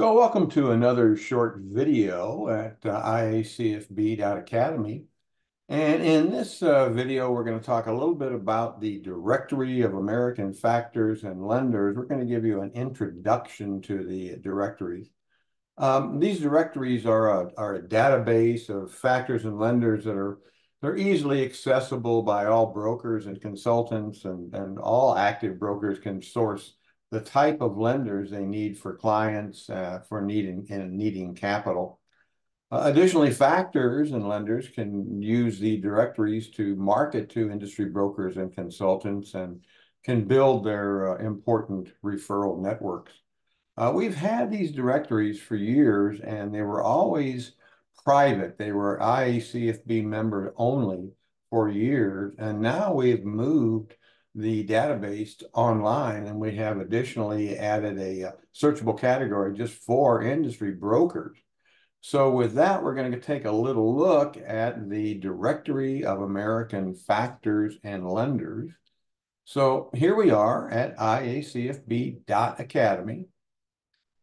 So welcome to another short video at uh, iacfb.academy. And in this uh, video, we're going to talk a little bit about the directory of American factors and lenders. We're going to give you an introduction to the directories. Um, these directories are a, are a database of factors and lenders that are they're easily accessible by all brokers and consultants and, and all active brokers can source the type of lenders they need for clients uh, for needing and needing capital. Uh, additionally, factors and lenders can use the directories to market to industry brokers and consultants and can build their uh, important referral networks. Uh, we've had these directories for years and they were always private. They were IACFB members only for years. And now we've moved the database online, and we have additionally added a uh, searchable category just for industry brokers. So with that, we're going to take a little look at the directory of American factors and lenders. So here we are at iacfb.academy.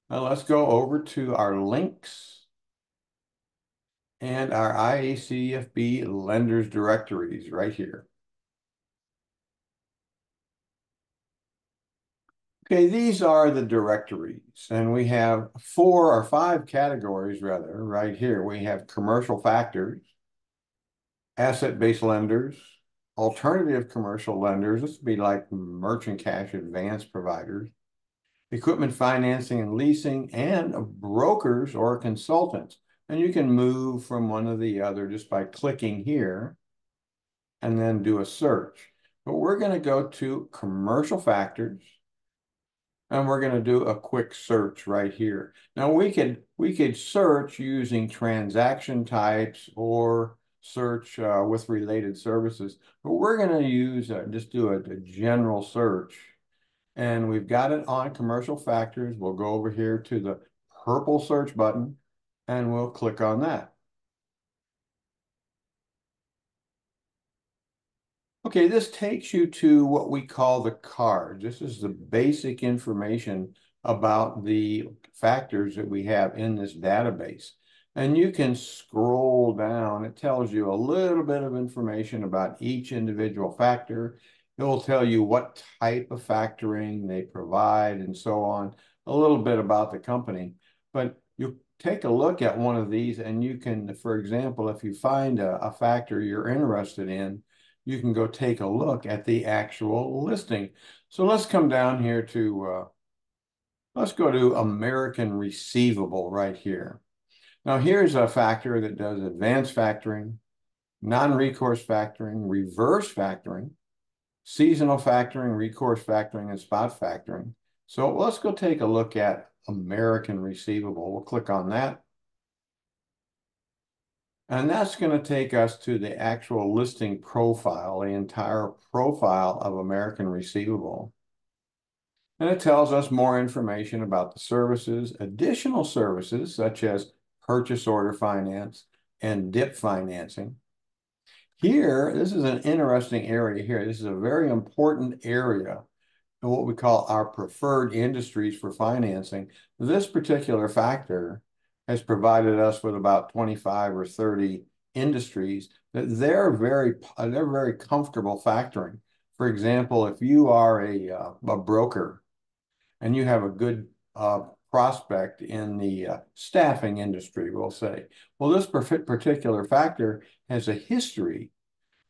Now let's go over to our links and our IACFB lenders directories right here. Okay, these are the directories, and we have four or five categories rather right here. We have commercial factors, asset-based lenders, alternative commercial lenders, this would be like merchant cash advance providers, equipment financing and leasing, and brokers or consultants. And you can move from one to the other just by clicking here and then do a search. But we're going to go to commercial factors, and we're going to do a quick search right here. Now we could we could search using transaction types or search uh, with related services, but we're going to use uh, just do a, a general search. And we've got it on commercial factors. We'll go over here to the purple search button and we'll click on that. Okay, this takes you to what we call the card. This is the basic information about the factors that we have in this database. And you can scroll down. It tells you a little bit of information about each individual factor. It will tell you what type of factoring they provide and so on, a little bit about the company. But you take a look at one of these and you can, for example, if you find a, a factor you're interested in, you can go take a look at the actual listing. So let's come down here to, uh, let's go to American Receivable right here. Now here's a factor that does advanced factoring, non-recourse factoring, reverse factoring, seasonal factoring, recourse factoring, and spot factoring. So let's go take a look at American Receivable. We'll click on that. And that's going to take us to the actual listing profile, the entire profile of American Receivable. And it tells us more information about the services, additional services such as purchase order finance and DIP financing. Here, this is an interesting area here. This is a very important area what we call our preferred industries for financing. This particular factor has provided us with about 25 or 30 industries that they're very they're very comfortable factoring. For example, if you are a, uh, a broker and you have a good uh, prospect in the uh, staffing industry, we'll say, well, this particular factor has a history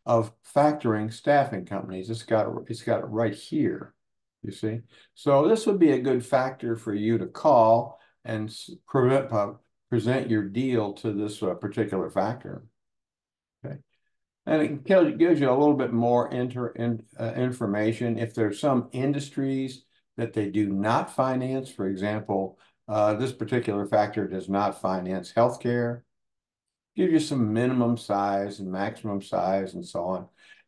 of factoring staffing companies. It's got it's got it right here, you see. So this would be a good factor for you to call and prevent, uh, present your deal to this uh, particular factor. Okay. And it gives you a little bit more inter, in, uh, information. If there's some industries that they do not finance, for example, uh, this particular factor does not finance healthcare, give you some minimum size and maximum size and so on.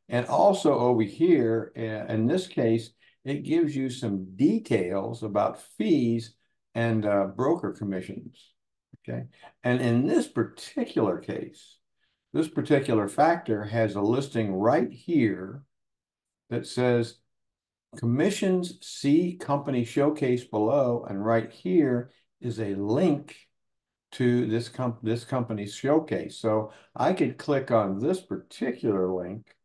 And also over here, uh, in this case, it gives you some details about fees and uh, broker commissions. Okay. And in this particular case, this particular factor has a listing right here that says commissions see company showcase below. And right here is a link to this comp this company's showcase. So I could click on this particular link.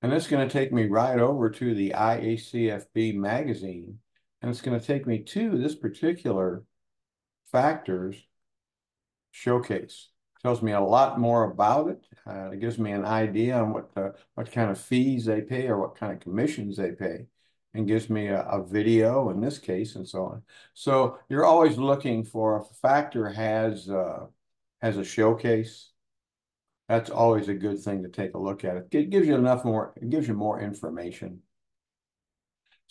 And it's going to take me right over to the IACFB magazine. And it's going to take me to this particular factors showcase. Tells me a lot more about it. Uh, it gives me an idea on what the, what kind of fees they pay or what kind of commissions they pay and gives me a, a, video in this case and so on. So you're always looking for if a factor has uh, has a showcase. That's always a good thing to take a look at. It gives you enough more, it gives you more information.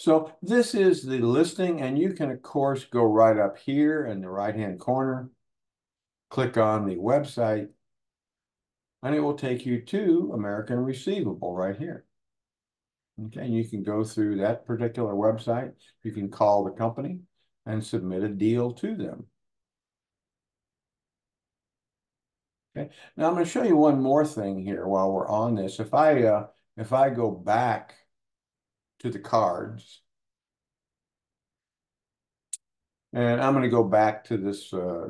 So this is the listing and you can of course go right up here in the right hand corner, click on the website and it will take you to American Receivable right here. Okay, and you can go through that particular website. You can call the company and submit a deal to them. Okay, now I'm going to show you one more thing here while we're on this. If I uh, if I go back to the cards, and I'm going to go back to this uh,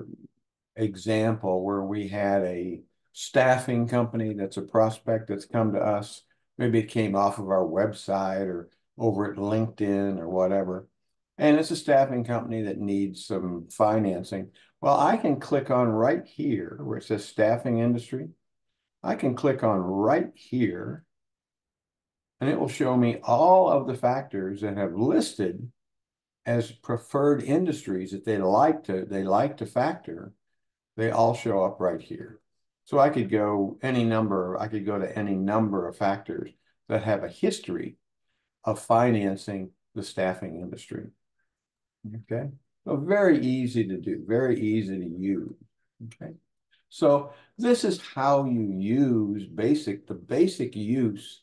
example where we had a staffing company that's a prospect that's come to us Maybe it came off of our website or over at LinkedIn or whatever. And it's a staffing company that needs some financing. Well, I can click on right here where it says staffing industry. I can click on right here and it will show me all of the factors that have listed as preferred industries that they like to they like to factor. They all show up right here. So I could go any number, I could go to any number of factors that have a history of financing the staffing industry. Okay. So very easy to do, very easy to use. Okay. So this is how you use basic, the basic use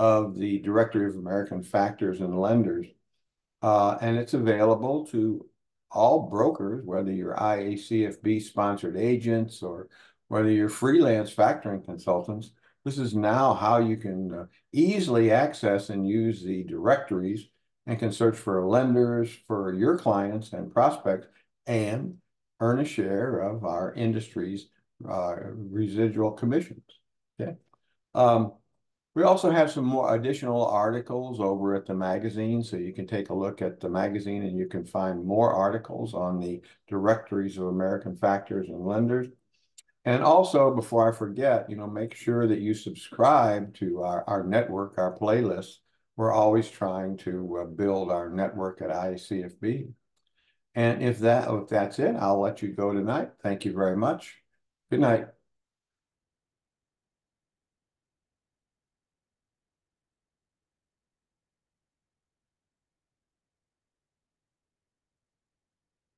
of the Directory of American Factors and Lenders. Uh, and it's available to all brokers, whether you're IACFB sponsored agents or whether you're freelance factoring consultants, this is now how you can uh, easily access and use the directories and can search for lenders for your clients and prospects and earn a share of our industry's uh, residual commissions. Okay. Um, we also have some more additional articles over at the magazine, so you can take a look at the magazine and you can find more articles on the directories of American factors and lenders. And also, before I forget, you know, make sure that you subscribe to our, our network, our playlist. We're always trying to uh, build our network at ICFB. And if that if that's it, I'll let you go tonight. Thank you very much. Good night.